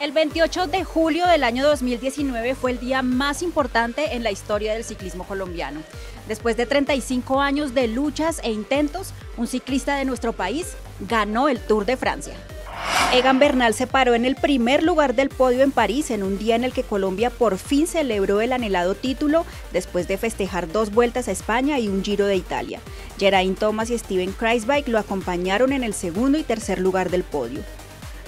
El 28 de julio del año 2019 fue el día más importante en la historia del ciclismo colombiano. Después de 35 años de luchas e intentos, un ciclista de nuestro país ganó el Tour de Francia. Egan Bernal se paró en el primer lugar del podio en París en un día en el que Colombia por fin celebró el anhelado título después de festejar dos vueltas a España y un Giro de Italia. Geraint Thomas y Steven Kreisbike lo acompañaron en el segundo y tercer lugar del podio.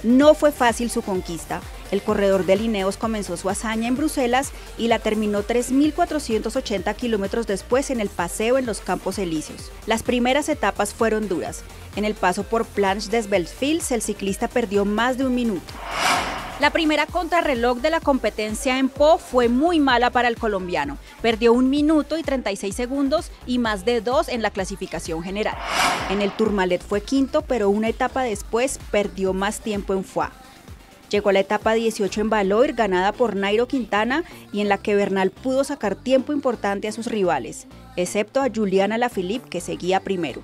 No fue fácil su conquista. El corredor de Lineos comenzó su hazaña en Bruselas y la terminó 3.480 kilómetros después en el paseo en los Campos Elíseos. Las primeras etapas fueron duras. En el paso por Planche des Belfields, el ciclista perdió más de un minuto. La primera contrarreloj de la competencia en Po fue muy mala para el colombiano. Perdió un minuto y 36 segundos y más de dos en la clasificación general. En el Tourmalet fue quinto, pero una etapa después perdió más tiempo en Foix. Llegó a la etapa 18 en Valoir, ganada por Nairo Quintana, y en la que Bernal pudo sacar tiempo importante a sus rivales, excepto a Juliana Lafilippe, que seguía primero.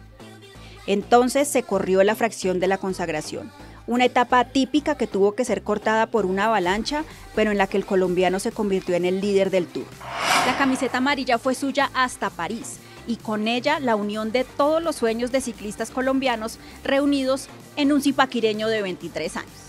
Entonces se corrió la fracción de la consagración una etapa típica que tuvo que ser cortada por una avalancha, pero en la que el colombiano se convirtió en el líder del tour. La camiseta amarilla fue suya hasta París y con ella la unión de todos los sueños de ciclistas colombianos reunidos en un zipaquireño de 23 años.